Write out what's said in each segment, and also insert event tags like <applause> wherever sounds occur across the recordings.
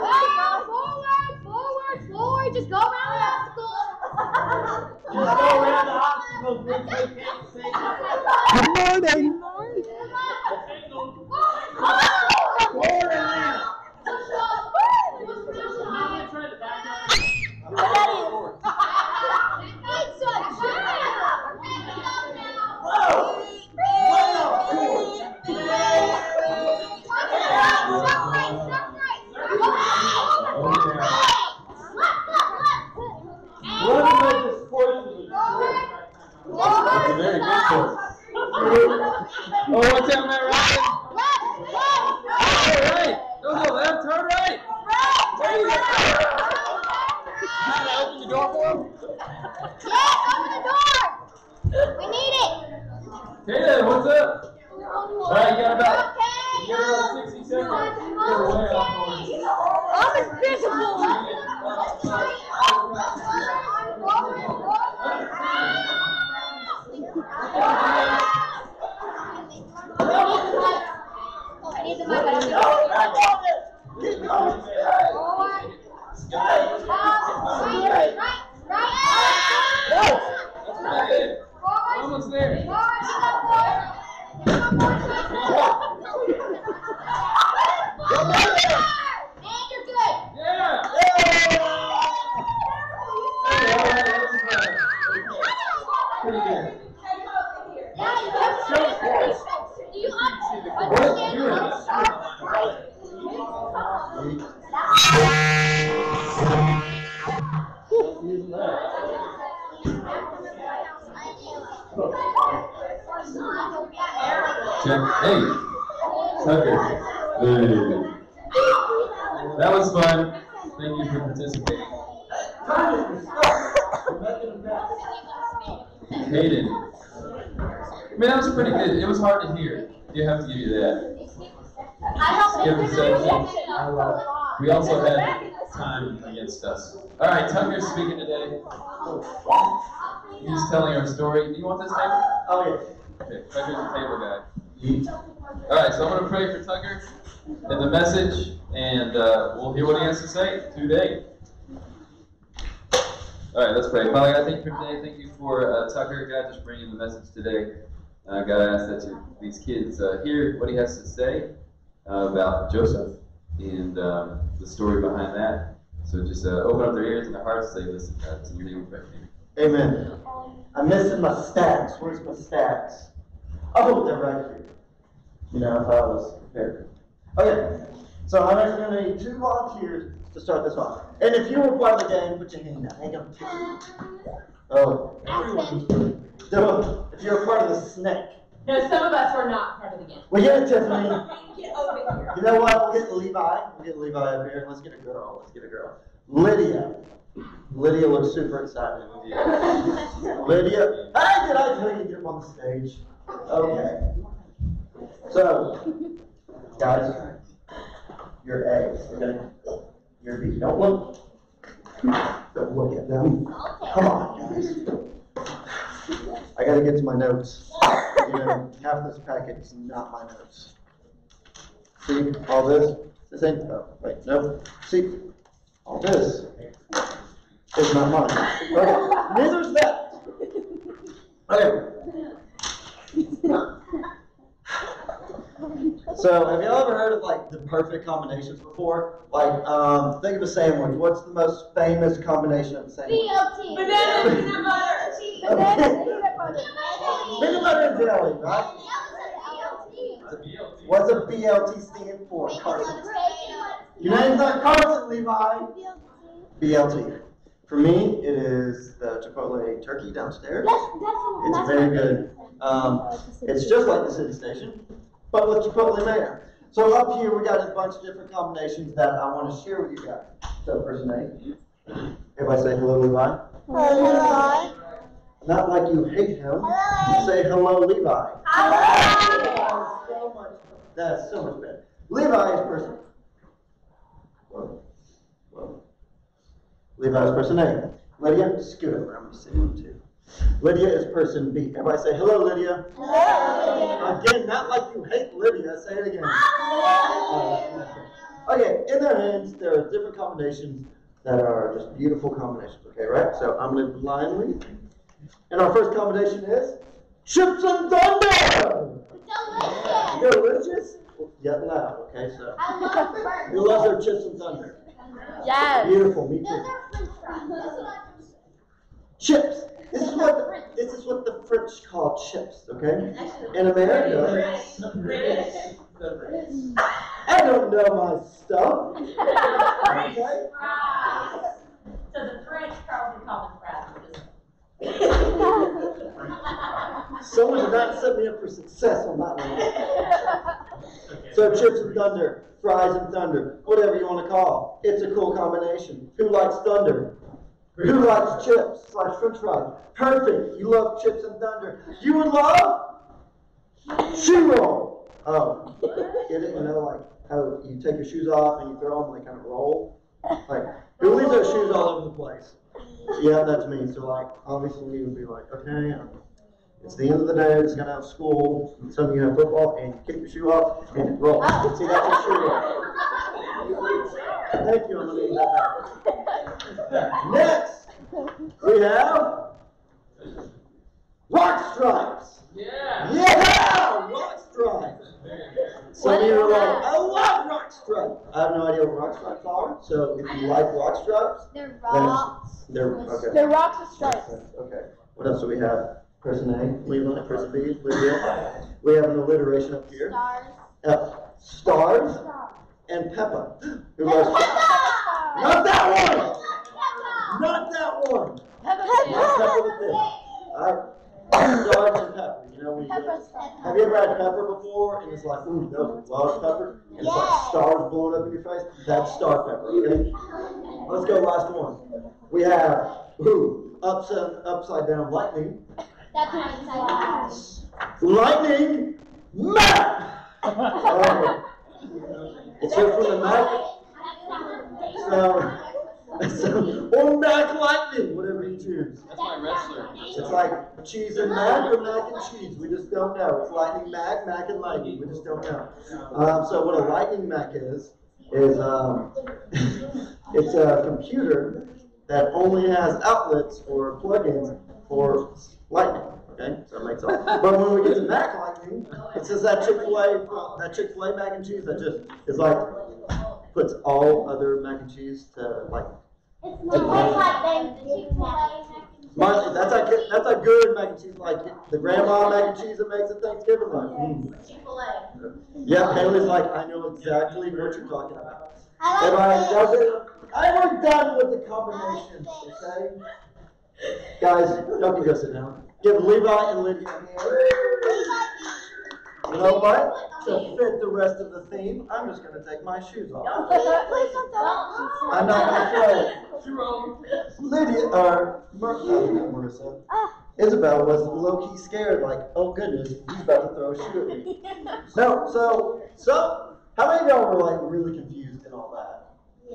You're, you're like, forward, forward, forward, just go around the obstacle. Just go around the obstacle, big, big, big, big. Good morning. Forward and left. What if I just forcefully? That's a very good choice. Oh, what's that, Matt Ryan? All right. Don't go left, turn right. There you go. Can I open the door for him? Kayla, what's up? All right, you got about, you got about 60 seconds. You're way off I'm invisible. I need the mic. I don't know. Keep going. Right, right, right. That's pretty good. Almost there. Yeah. Hey, all right, that was, uh, Pretty good. What? You're in Using that. Check. Hey, Tucker. Hey. That was fun. Thank you for participating. Hayden. I mean, that was pretty good. It was hard to hear. You have to give you that. Give him seven. We also had time against us. All right, Tucker's speaking today. He's telling our story. Do you want this table? Oh, Okay, Tucker's the table guy. All right, so I'm going to pray for Tucker and the message, and uh, we'll hear what he has to say today. All right, let's pray. Father God, thank you for today. Thank you for uh, Tucker, God, just bringing the message today. Uh, God, I ask that you, these kids uh, hear what he has to say about Joseph and um, the story behind that. So just uh, open up their ears and their hearts. and Say, listen, God, in your name. Amen. I'm missing my stacks. Where's my stacks? Oh, they're right here. You know, if I was prepared. Okay. So I'm actually going to need two volunteers to start this off. And if you were part of the game, put your hand up. Hang up. Oh, everyone. So, if you're a part of the snake. No, some of us were not part of the game. Tiffany. Get over here. You know what? We'll get Levi. We'll get Levi up here. Let's get a girl. Let's get a girl. Lydia. Lydia looks super excited. <laughs> Lydia. Hey, did I tell you to get up on the stage? Okay. So, guys, you're A. Okay. You're B. Don't look. Don't look at them. Come on, guys. I gotta get to my notes. You know, half this packet is not my notes. See, all this, this ain't, oh, wait, no, see, all this is not mine. Okay, neither's that. Okay. So, have y'all ever heard of like the perfect combinations before? Like, um, think of a sandwich. What's the most famous combination of a sandwich? BLT. Banana, peanut butter, cheese. Banana, peanut butter. Peanut butter and jelly, right? What's a BLT stand for, Carson? Your name's not Carson, Levi. BLT. For me, it is the Chipotle turkey downstairs. It's very good. Um, it's just like the city station, but with Chipotle mayo. So up here, we got a bunch of different combinations that I want to share with you guys. So person A, everybody say hello, Levi. Hello. Not like you hate him. You say hello, Levi. Hello. So much. That's so much better. Levi is person. Whoa. Levi is person A. Lydia, scoot over, I'm gonna sit down too. Lydia is person B. Everybody say, hello, Lydia. Again, not like you hate Lydia, say it again. Okay, in their hands, there are different combinations that are just beautiful combinations, okay, right? So I'm gonna blindly. And our first combination is Chips and Thunder! Delicious, yet loud, okay, so. <laughs> You love their chips and thunder. Yes. Beautiful, me too. Chips. This is what the, this is what the French call chips, okay? In America, I don't know my stuff. <laughs> Okay? So the French probably call them crabs. <laughs> Someone did not set me up for success on that one. <laughs> So chips and thunder, fries and thunder, whatever you want to call. It. It's a cool combination. Who likes thunder? Who likes chips slash french fries? Perfect. You love chips and thunder. You would love shoe roll. Oh, get it? You know, like how you take your shoes off and you throw them, and they kind of roll. Like, who leaves their shoes all over the place? Yeah, that's me. So like, obviously you would be like, okay, um, it's the end of the day, it's gonna have school, and some of you have football, and you kick your shoe off and it rolls. See, that's a shoe roll. Thank you, I'm that back. Next, we have rock stripes. Yeah. Yeah, rock stripes. Some of you are like, I love rock stripes. I have no idea what rock stripes are, so if you like rock stripes, They're rocks. they're, okay. They're rocks with stripes. Okay, what else do we have? Person A, Levi, person B, Lydia. We have an alliteration up here. Stars. Uh, stars and Peppa. Who loves Not that one! Not that one! Not Peppa the Pig. Alright, stars and pepper, you know, when you get- have you ever had pepper before and it's like, ooh, that was a lot of pepper? And it's like stars blowing up in your face? That's star pepper, okay? Let's go last one. We have, ooh, upside, upside down lightning. That's nice. Lightning Mac! Oh. <laughs> It's here from the Mac. So, so, or Mac Lightning, whatever you choose. That's my wrestler. It's like cheese and mac or mac and cheese. We just don't know. It's lightning mac, mac and lightning. We just don't know. Um, so what a lightning mac is is um, <laughs> it's a computer that only has outlets or plugins for lightning. Okay, so it makes all. <laughs> But when we get to Mac Lightning, it says that Chick Fil A that Chick Fil A mac and cheese that just is like puts all other mac and cheese to like It's My, that's a good, that's a good mac and cheese, like the grandma mac and cheese that makes at Thanksgiving. Like, mm. Chick-fil-A. Yeah, Haley's like, I know exactly what you're talking about. Everybody does it. I we're done with the combinations, okay? Guys, y'all can go sit down. Give Levi and Lydia a hand. You know what? To fit the rest of the theme, I'm just gonna take my shoes off. I'm not gonna play. Lydia, or Mar- not Marissa, Isabel was low key scared, like, oh goodness, he's about to throw a shoe at me. No, so, so, how many of y'all were like really confused and all that?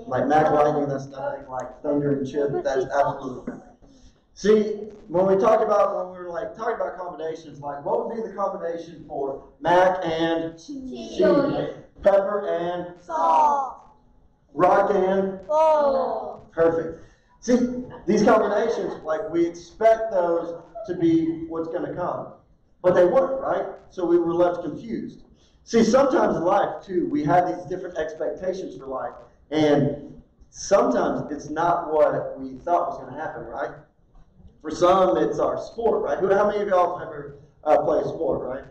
Like Mac Lightning, that's nothing, like Thunder and Chip, that's absolutely nothing. See, when we talk about, when we were like talking about combinations, like what would be the combination for Mac and cheese? Pepper and salt, rock and Perfect. See, these combinations, like we expect those to be what's going to come, but they weren't, right? So we were left confused. See, sometimes in life too, we have these different expectations for life, and sometimes it's not what we thought was going to happen, right? For some, it's our sport, right? How many of y'all ever uh, sport, right?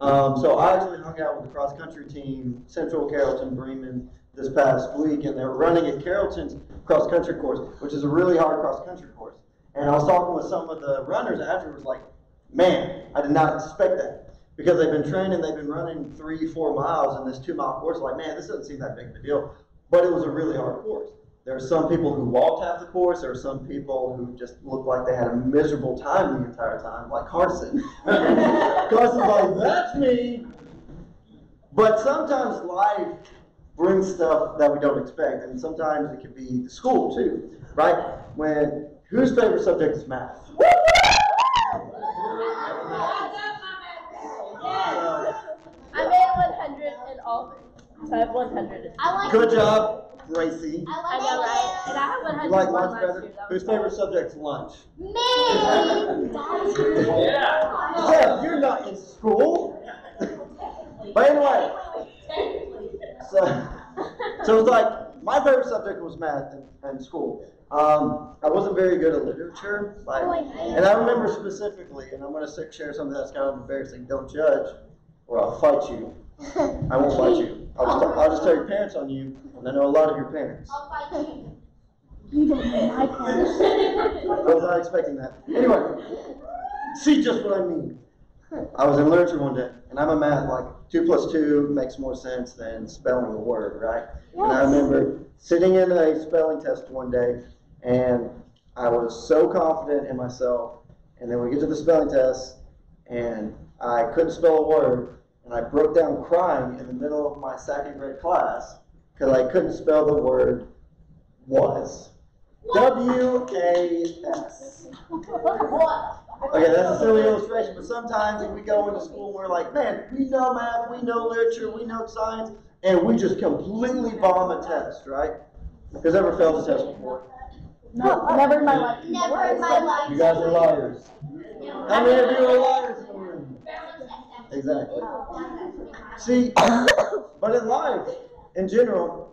Um, so I actually hung out with the cross country team, Central Carrollton Bremen, this past week, and they were running at Carrollton's cross country course, which is a really hard cross country course. And I was talking with some of the runners afterwards, like, man, I did not expect that. Because they've been training, they've been running three, four miles in this two mile course. Like, man, this doesn't seem that big of a deal. But it was a really hard course. There are some people who walked half the course. There are some people who just looked like they had a miserable time the entire time, like Carson. <laughs> Carson's like, that's me. But sometimes life brings stuff that we don't expect, and sometimes it can be the school too, right? When whose favorite subject is math? <laughs> I made 100 in all. So I have 100. I like. Good job, Gracie. I I like. know, right? And I have 100 You like lunch last better? year. Whose favorite fun. subject's lunch? Me. Yeah. Jeff, you're not in school. But anyway, so, so it's like, my favorite subject was math in, in school. Um, I wasn't very good at literature, like, and I remember specifically, and I'm gonna share something that's kind of embarrassing, don't judge, or I'll fight you. I won't fight you. I'll just, I'll just tell your parents on you, and I know a lot of your parents. I'll fight you. You don't know my parents. I was not expecting that. Anyway, see just what I mean. I was in literature one day, and I'm a math, like, two plus two makes more sense than spelling a word, right? And I remember sitting in a spelling test one day, and I was so confident in myself, and then we get to the spelling test, and I couldn't spell a word, and I broke down crying in the middle of my second grade class, because I couldn't spell the word was. W A S. What? Okay, that's a silly illustration, but sometimes if we go into school, we're like, man, we know math, we know literature, we know science, and we just completely bomb a test, right? Who's ever failed a test before? No, never in my life. Never in my life. You guys are liars. How many of you are liars in the room? Exactly. Oh, See, <coughs> but in life, in general,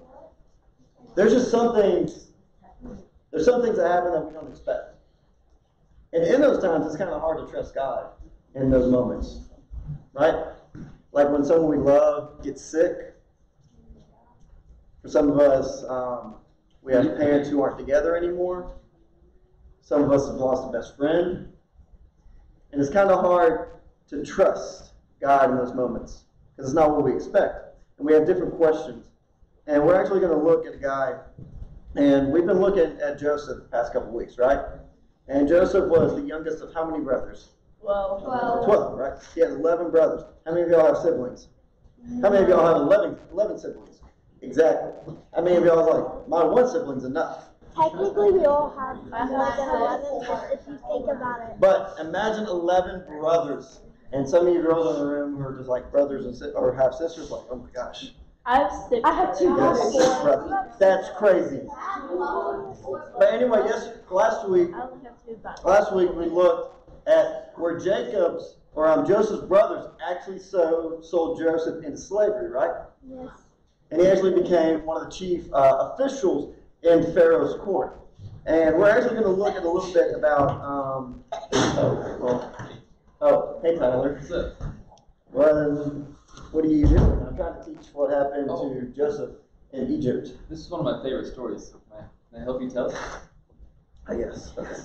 there's just some things, there's some things that happen that we don't expect. And in those times, it's kind of hard to trust God in those moments, right? Like when someone we love gets sick. For some of us, um, we have parents who aren't together anymore. Some of us have lost a best friend. And it's kind of hard to trust God in those moments because it's not what we expect. And we have different questions. And we're actually going to look at a guy, and we've been looking at Joseph the past couple weeks, right? And Joseph was the youngest of how many brothers? Twelve. 12, right? He had 11 brothers. How many of y'all have siblings? How many of y'all have 11, 11 siblings? Exactly. How many of y'all are like, my one sibling's enough? Technically, we all have more than 11, but if you think about it. But imagine 11 brothers. And some of you girls in the room who are just like brothers and si- or have sisters, like, oh my gosh. I have six. I have two You have six brothers. That's crazy. But anyway, yes, last week, I only have two brothers. last week we looked at where Jacob's or um, Joseph's brothers actually sold, sold Joseph into slavery, right? Yes. And he actually became one of the chief uh, officials in Pharaoh's court. And we're actually going to look at a little bit about. Um, <coughs> oh, well, oh, hey Tyler. What's up? Well, what are you doing? I'm trying to teach what happened Oh. to Joseph in Egypt. This is one of my favorite stories. So can I, can I help you tell it? <laughs> I guess. Okay.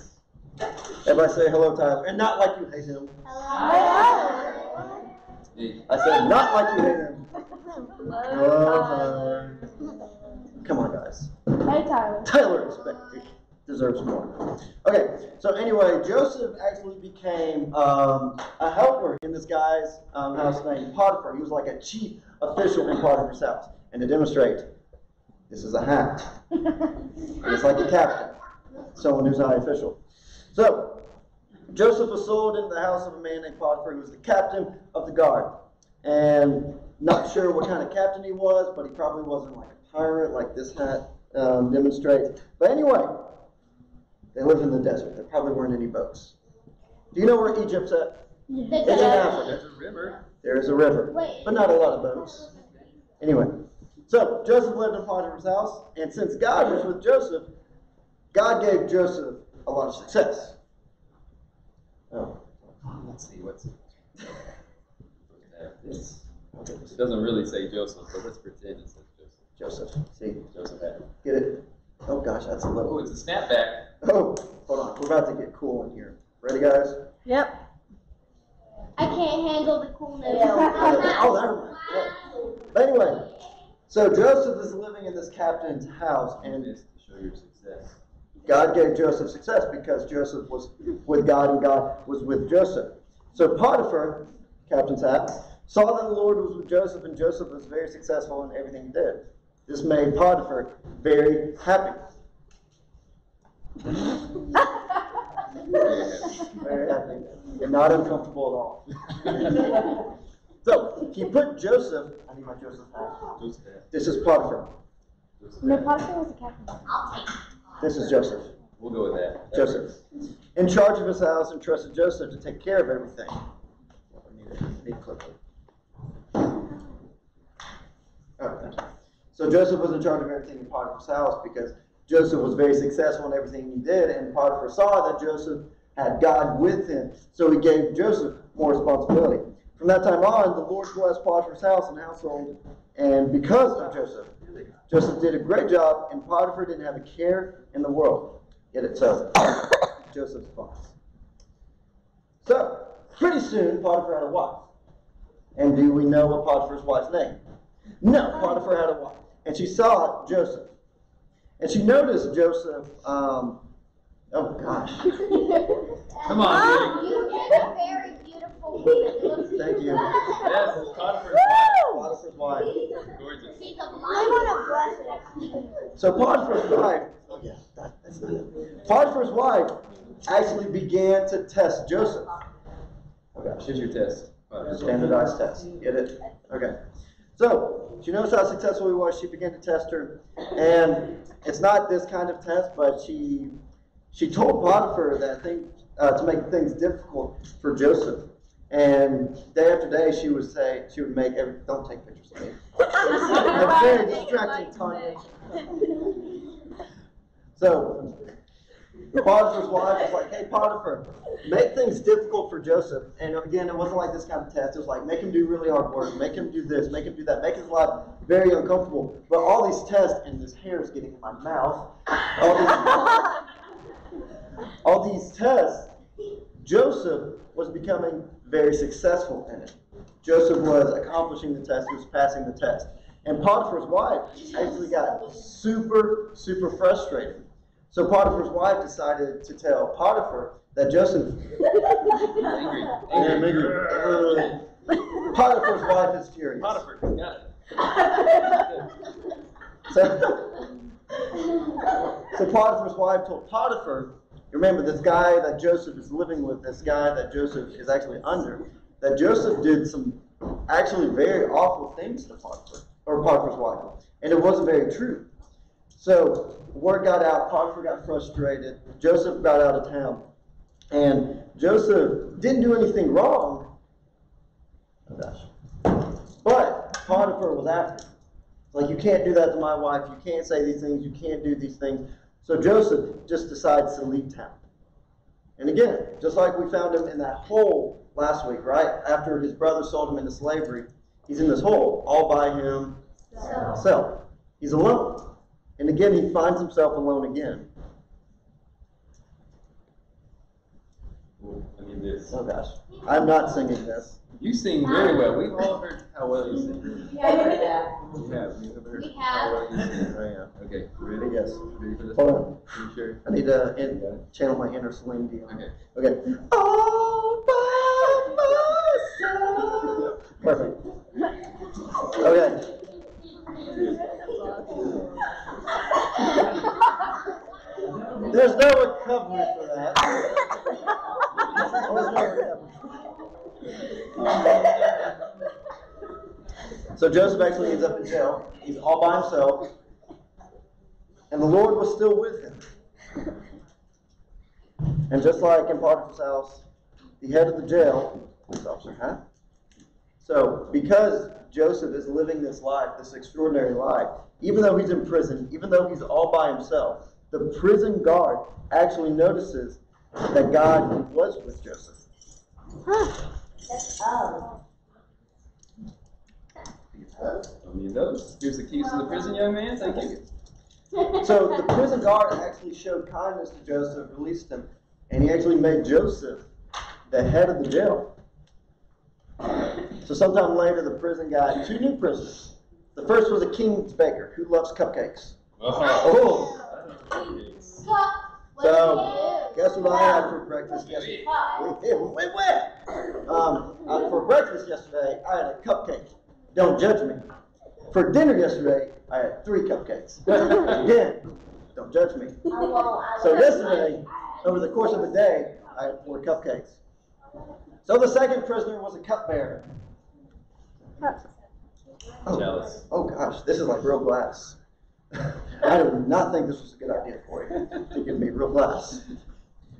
Everybody say hello, Tyler. And not like you hate him. Hello. Hey, I said not like you hate him. Hello, Tyler. Come on, guys. Hey, Tyler. Tyler expect, deserves more. Okay, so anyway, Joseph actually became um, a helper in this guy's um, house named Potiphar. He was like a chief official in Potiphar's house. And to demonstrate, this is a hat. <laughs> It's like a captain, someone who's high official. So, Joseph was sold into the house of a man named Potiphar, who was the captain of the guard. And not sure what kind of captain he was, but he probably wasn't like a pirate like this hat um, demonstrates. But anyway, they lived in the desert. There probably weren't any boats. Do you know where Egypt's at? The It's in. Africa. there's a river. There is a river, Wait. but not a lot of boats. Anyway, so Joseph lived in Potiphar's house, and since God was with Joseph, God gave Joseph a lot of success. Oh, Let's see what's it. It's, it doesn't really say Joseph, but let's pretend it says Joseph. Joseph, see, Joseph get it? Oh gosh, that's a little. Oh, it's a snapback. Oh, hold on, we're about to get cool in here. Ready, guys? Yep. I can't handle the coolness. <laughs> Oh, never mind. Oh, yeah. But anyway, so Joseph is living in this captain's house, And and this to show your success. God gave Joseph success because Joseph was with God and God was with Joseph. So Potiphar, captain's hat, saw that the Lord was with Joseph and Joseph was very successful in everything he did. This made Potiphar very happy. Very happy and not uncomfortable at all. <laughs> so he put Joseph. I need my Joseph hat. Joseph, This is Potiphar. Joseph. No, Potiphar was a captain. I'll take it. This is Joseph. We'll go with that. Joseph. In charge of his house and trusted Joseph to take care of everything. Need a clipboard. Oh, thank you. So Joseph was in charge of everything in Potiphar's house because Joseph was very successful in everything he did, and Potiphar saw that Joseph had God with him, so he gave Joseph more responsibility. From that time on, the Lord blessed Potiphar's house and household, and because of Joseph, Joseph did a great job, and Potiphar didn't have a care in the world. Get it? So, <coughs> Joseph's boss. So, pretty soon, Potiphar had a wife. And do we know what Potiphar's wife's name? No, Potiphar had a wife. And she saw Joseph. And she noticed Joseph, um, oh gosh. <laughs> Come on, You get a very beautiful woman. <laughs> Thank you. Yes, Potiphar's Potiphar's wife. wife. Gorgeous. She's a I want to bless it. So Potiphar's wife, oh yeah, that, that's not it. Potiphar's wife actually began to test Joseph. Oh gosh. Here's your test. Standardized test. Get it? Okay. So, she knows how successful he was. She began to test her. And it's not this kind of test, but she she told Potiphar that thing, uh, to make things difficult for Joseph. And day after day, she would say, she would make every, don't take pictures of me. <laughs> A very distracting time. So, Potiphar's wife was like, hey, Potiphar, make things difficult for Joseph. And again, it wasn't like this kind of test. It was like, make him do really hard work, make him do this, make him do that, make his life very uncomfortable. But all these tests, and this hair is getting in my mouth, all these, <laughs> all these tests, Joseph was becoming very successful in it. Joseph was accomplishing the test, he was passing the test. And Potiphar's wife actually got super, super frustrated. So Potiphar's wife decided to tell Potiphar that Joseph. <laughs> Angry. Angry. Uh, Potiphar's wife is furious. Potiphar, got it. So, so Potiphar's wife told Potiphar, remember this guy that Joseph is living with, this guy that Joseph is actually under, that Joseph did some actually very awful things to Potiphar, or Potiphar's wife. And it wasn't very true. So word got out, Potiphar got frustrated, Joseph got out of town. And Joseph didn't do anything wrong. Oh gosh. But Potiphar was after him. Like, you can't do that to my wife. You can't say these things. You can't do these things. So Joseph just decides to leave town. And again, just like we found him in that hole last week, right? After his brother sold him into slavery, he's in this hole all by himself. He's alone. And again, he finds himself alone again. Ooh, I need this. Oh gosh. I'm not singing this. You sing very well. We've all heard how well you sing. Yeah, I heard that. Have. You have heard We how well have. you sing. Oh, yeah. Okay, Ready? ready? Yes. Ready for this? Hold one? on. You sure? I need to in, channel my inner Celine Dion. Okay. Okay. All by myself. <laughs> Perfect. Okay. There's no recovery for that. So Joseph actually ends up in jail. He's all by himself. And the Lord was still with him. And just like in Potiphar's house, the head of the jail, police officer, huh? So, because Joseph is living this life, this extraordinary life, even though he's in prison, even though he's all by himself, the prison guard actually notices that God was with Joseph. I need those. Here's the keys to the prison, young man. Thank you. So the prison guard actually showed kindness to Joseph, released him, and he actually made Joseph the head of the jail. So sometime later, the prison got two new prisoners. The first was a king's baker who loves cupcakes. Uh-huh. Oh. So, guess what I had for breakfast yesterday? Wait, wait, wait. Um, uh, for breakfast yesterday, I had a cupcake. Don't judge me. For dinner yesterday, I had three cupcakes. <laughs> Again, don't judge me. So yesterday, over the course of a day, I had four cupcakes. So the second prisoner was a cupbearer. Oh, Jealous. oh gosh, this is like real glass. I did not think this was a good idea for you to give me real glass.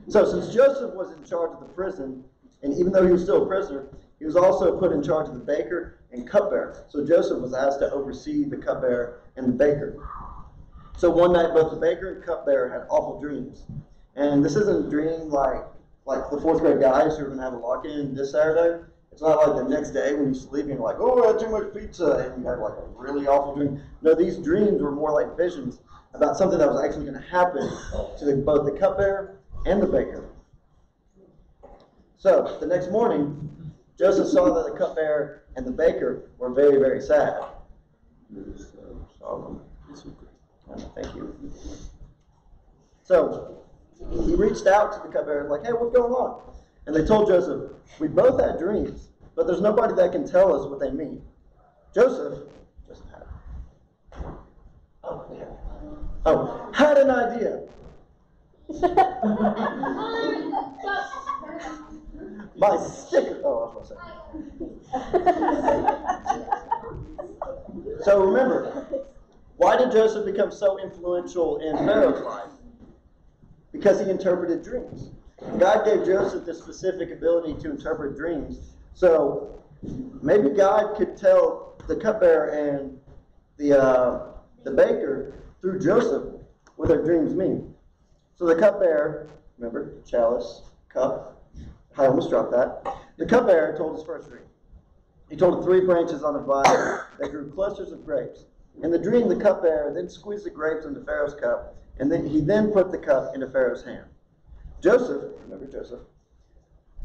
So since Joseph was in charge of the prison, and even though he was still a prisoner, he was also put in charge of the baker and cupbearer. So Joseph was asked to oversee the cupbearer and the baker. So one night, both the baker and cupbearer had awful dreams. And this isn't a dream like like the fourth grade guys who are gonna have a lock-in this Saturday. It's not like the next day when you sleep and you're like, oh, I had too much pizza, and you had like a really awful dream. No, these dreams were more like visions about something that was actually gonna happen to the, both the cupbearer and the baker. So the next morning, Joseph saw that the cupbearer and the baker were very, very sad. Thank you. So he reached out to the cupbearer, like, hey, what's going on? And they told Joseph, we both had dreams, but there's nobody that can tell us what they mean. Joseph, had, oh, yeah. oh, had an idea. <laughs> My sticker, oh, I was gonna say. So remember, why did Joseph become so influential in Pharaoh's life? Because he interpreted dreams. God gave Joseph the specific ability to interpret dreams. So maybe God could tell the cupbearer and the uh, the baker through Joseph what their dreams mean. So the cupbearer, remember, chalice, cup. I almost dropped that. The cupbearer told his first dream. He told three branches on a vine that grew clusters of grapes. In the dream, the cupbearer then squeezed the grapes into Pharaoh's cup, and then he then put the cup into Pharaoh's hand. Joseph, remember Joseph,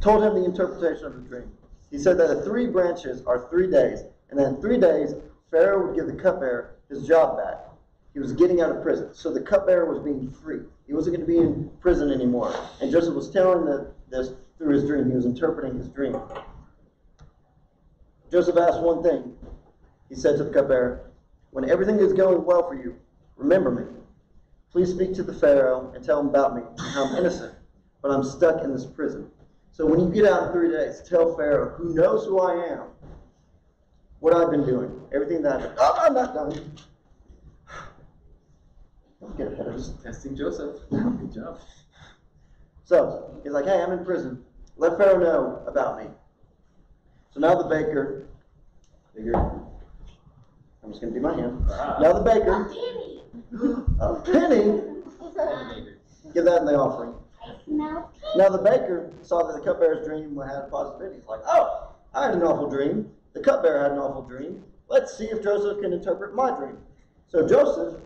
told him the interpretation of the dream. He said that the three branches are three days, and then in three days, Pharaoh would give the cupbearer his job back. He was getting out of prison, so the cupbearer was being free. He wasn't going to be in prison anymore. And Joseph was telling the, this through his dream. He was interpreting his dream. Joseph asked one thing. He said to the cupbearer, When everything is going well for you, remember me. Please speak to the Pharaoh and tell him about me, I'm innocent, but I'm stuck in this prison. So when you get out in three days, tell Pharaoh, who knows who I am, what I've been doing, everything that I've Oh, I'm not done. Don't get ahead of us. Testing Joseph. Good job. So he's like, hey, I'm in prison. Let Pharaoh know about me. So now the baker, figure, I'm just going to do my hand. Now the baker, Penny. a penny, <gasps> <laughs> give that in the offering. Now the baker saw that the cupbearer's dream had a positivity. He's like, oh, I had an awful dream. The cupbearer had an awful dream. Let's see if Joseph can interpret my dream. So Joseph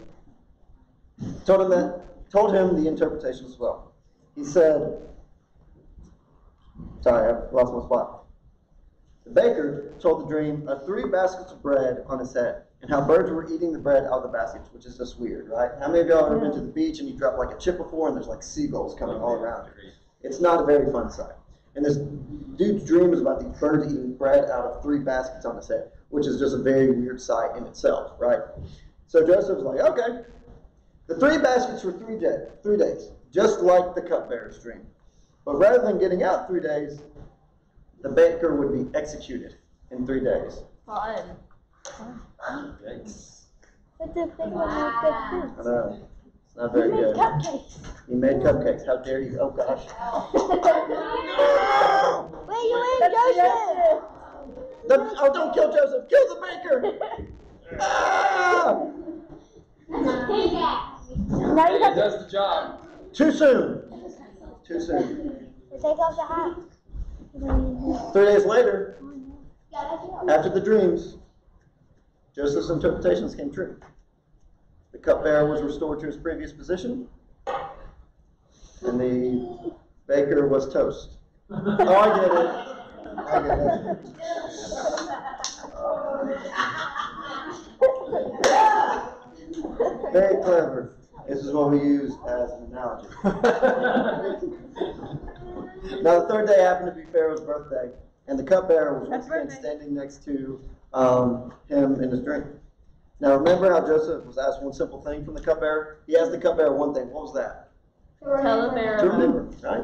told him that, told him the interpretation as well. He said, sorry, I lost my spot. The baker told the dream of three baskets of bread on his head and how birds were eating the bread out of the baskets, which is just weird, right? How many of y'all ever been to the beach and you drop like a chip before and there's like seagulls coming all around you? It's not a very fun sight. And this dude's dream is about these birds eating bread out of three baskets on his head, which is just a very weird sight in itself, right? So Joseph's like, okay, the three baskets were three, day, three days, just like the cupbearer's dream. But rather than getting out three days, the baker would be executed in three days. Fun. Yikes. But the thing was not good I know. It's not food. very You made good. cupcakes. He made cupcakes. How dare you? Oh gosh. <laughs> Wait, you ate Joseph. The- oh, don't kill Joseph. Kill the baker. <laughs> Ah! Now you Hey, it does the job. Too soon. Too soon. take off the hat. Three days later, after the dreams, Joseph's interpretations came true. The cupbearer was restored to his previous position, and the baker was toast. <laughs> Oh, I get it. I get it. Very clever. This is what we use as an analogy. <laughs> Now, the third day happened to be Pharaoh's birthday, and the cupbearer was once again standing next to um, him in his dream. Now remember how Joseph was asked one simple thing from the cupbearer? He asked the cupbearer one thing. What was that? Tell the To remember, right?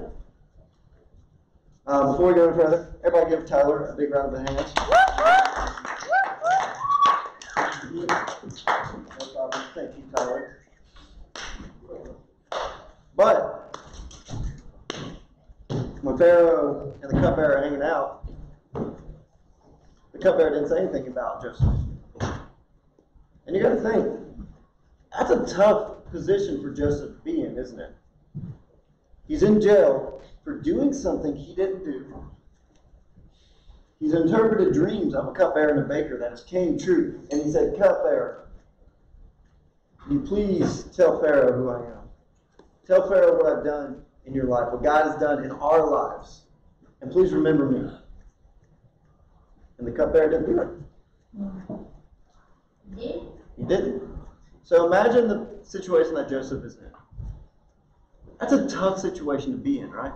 Uh, before we go any further, everybody give Tyler a big round of the hands. Thank you, Tyler. But when Pharaoh and the cupbearer are hanging out, cupbearer didn't say anything about Joseph. And you gotta think, that's a tough position for Joseph to be in, isn't it? He's in jail for doing something he didn't do. He's interpreted dreams of a cupbearer and a baker that has came true. And he said, Cupbearer, you please tell Pharaoh who I am? Tell Pharaoh what I've done in your life, what God has done in our lives. And please remember me. And the cupbearer didn't do it. Did? He didn't. So imagine the situation that Joseph is in. That's a tough situation to be in, right?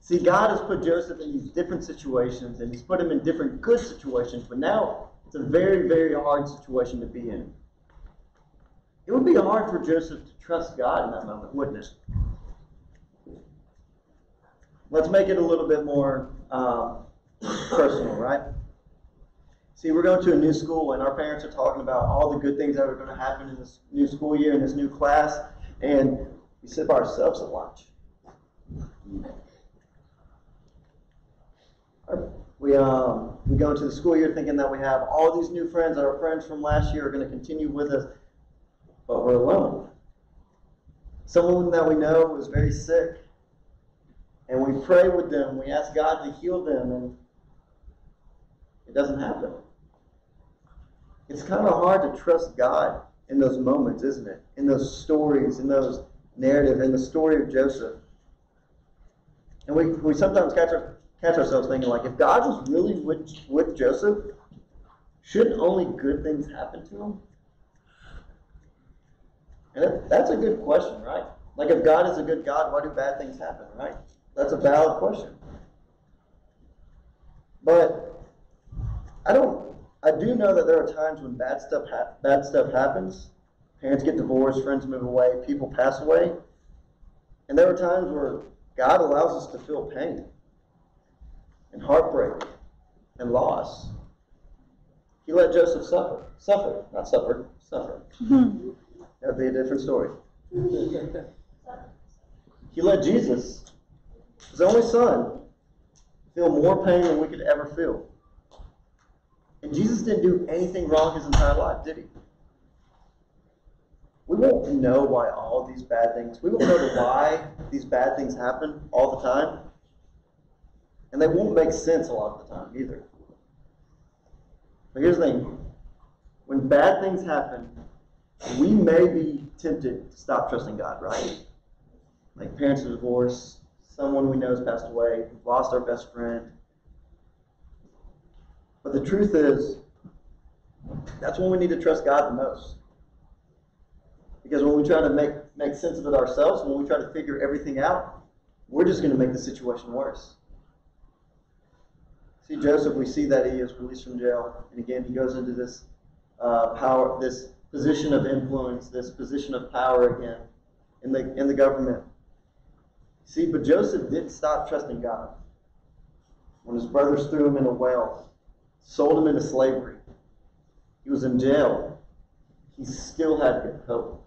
See, God has put Joseph in these different situations, and He's put him in different good situations, but now it's a very, very hard situation to be in. It would be hard for Joseph to trust God in that moment, wouldn't it? Let's make it a little bit more um, personal, right? See, we're going to a new school, and our parents are talking about all the good things that are going to happen in this new school year, in this new class, and we sit by ourselves at lunch. We, um, we go into the school year thinking that we have all these new friends, that our friends from last year are going to continue with us, but we're alone. Someone that we know was very sick, and we pray with them, we ask God to heal them, and doesn't happen. It's kind of hard to trust God in those moments, isn't it? In those stories, in those narrative, in the story of Joseph. And we, we sometimes catch, our, catch ourselves thinking, like, if God was really with, with Joseph, shouldn't only good things happen to him? And that, that's a good question, right? Like, if God is a good God, why do bad things happen, right? That's a valid question. But I don't. I do know that there are times when bad stuff ha- bad stuff happens. Parents get divorced, friends move away, people pass away, and there are times where God allows us to feel pain and heartbreak and loss. He let Joseph suffer, suffer, not suffer, suffer. <laughs> That'd be a different story. He let Jesus, his only son, feel more pain than we could ever feel. Jesus didn't do anything wrong his entire life, did he? We won't know why all these bad things, we won't know why these bad things happen all the time. And they won't make sense a lot of the time either. But here's the thing when bad things happen, we may be tempted to stop trusting God, right? Like parents are divorced, someone we know has passed away, we've lost our best friend. But the truth is, that's when we need to trust God the most. Because when we try to make, make sense of it ourselves, when we try to figure everything out, we're just going to make the situation worse. See, Joseph, we see that he is released from jail, and again, he goes into this uh, power, this position of influence, this position of power again in the in the government. See, but Joseph didn't stop trusting God. When his brothers threw him in a well, sold him into slavery, he was in jail. He still had good hope.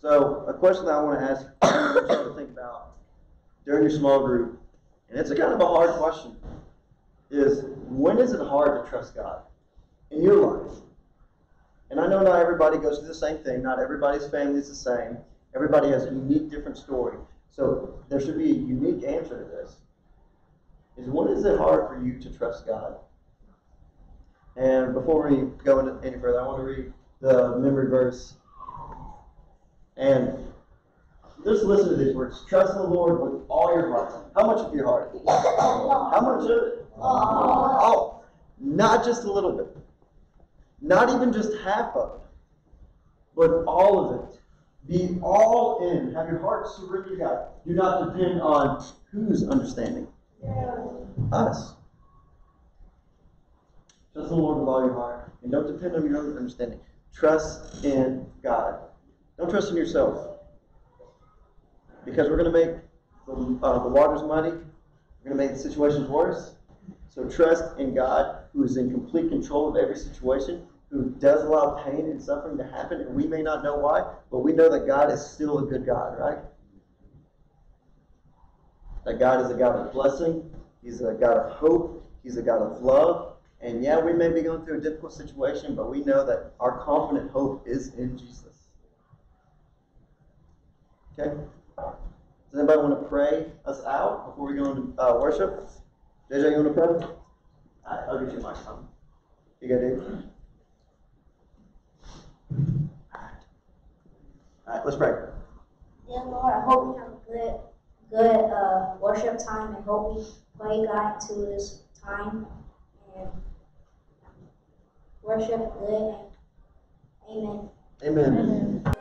So, a question that I want to ask you to think about during your small group, and it's a kind of a hard question, is when is it hard to trust God in your life? And I know not everybody goes through the same thing. Not everybody's family is the same. Everybody has a unique, different story. So there should be a unique answer to this. Is when is it hard for you to trust God? And before we go any further, I want to read the memory verse. And just listen to these words. Trust the Lord with all your heart. How much of your heart? How much of it? Oh, not just a little bit. Not even just half of it, but all of it. Be all in. Have your heart surrendered to God. Do not depend on whose understanding? Us. Trust the Lord with all your heart, and don't depend on your own understanding. Trust in God. Don't trust in yourself. Because we're gonna make the, uh, the waters muddy, we're gonna make the situations worse. So trust in God, who is in complete control of every situation, who does allow pain and suffering to happen, and we may not know why, but we know that God is still a good God, right? That God is a God of blessing, He's a God of hope, He's a God of love. And yeah, we may be going through a difficult situation, but we know that our confident hope is in Jesus. Okay? Does anybody want to pray us out before we go into uh, worship? JJ, you want to pray? I- I'll get you my son. You got it. All right, let's pray. Dear Lord, I hope we have a good, good uh, worship time and hope we play God into this time and worship good. And amen. Amen.